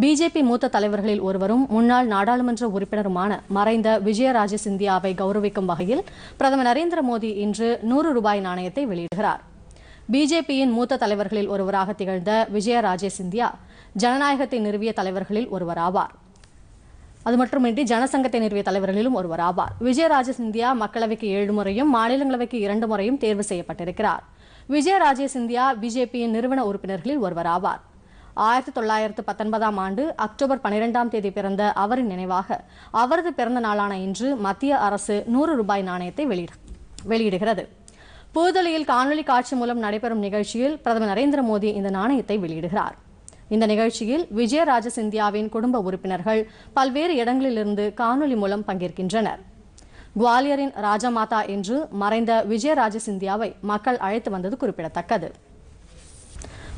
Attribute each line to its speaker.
Speaker 1: BJP மூத்த தலைவர்களில் ஒருவரும் முன்னாள் நாடாளுமன்ற உறுப்பினருமான மறைந்த விஜயராஜ சிந்தியாவை கௌரவிக்கும் வகையில் பிரதமர் நரேந்திர மோடி இன்று நூறு ரூபாய் நாணயத்தை வெளியிடுகிறார். பிஜேபியின் மூத்த தலைவர்களில் ஒருவராக திகழ்ந்த விஜயராஜே சிந்தியா ஜனநாயகத்தை நிறுவிய தலைவர்களில் ஒருவராவார். அது மட்டுமின்றி ஜனசங்கத்தை நிறுவிய தலைவர்களிலும் ஒருவர் ஆவார் விஜயராஜ சிந்தியா மக்களவைக்கு ஏழு முறையும் மாநிலங்களவைக்கு இரண்டு முறையும் தேர்வு செய்யப்பட்டிருக்கிறார். விஜயராஜே சிந்தியா பிஜேபியின் நிறுவன உறுப்பினர்களில் ஒருவர் ஆவார் ஆயிரத்தி தொள்ளாயிரத்து பத்தொன்பதாம் ஆண்டு அக்டோபர் பனிரெண்டாம் தேதி பிறந்த அவரின் நினைவாக அவரது பிறந்த நாளான இன்று மத்திய அரசு நூறு ரூபாய் நாணயத்தை வெளியிட வெளியிடுகிறது. புதுதில்லியில் காணொலி காட்சி மூலம் நடைபெறும் நிகழ்ச்சியில் பிரதமர் நரேந்திர மோடி இந்த நாணயத்தை வெளியிடுகிறார். இந்த நிகழ்ச்சியில் விஜயராஜ சிந்தியாவின் குடும்ப உறுப்பினர்கள் பல்வேறு இடங்களிலிருந்து காணொலி மூலம் பங்கேற்கின்றனர். குவாலியரின் ராஜமாதா என்று மறைந்த விஜயராஜ சிந்தியாவை மக்கள் அழைத்து வந்தது குறிப்பிடத்தக்கது.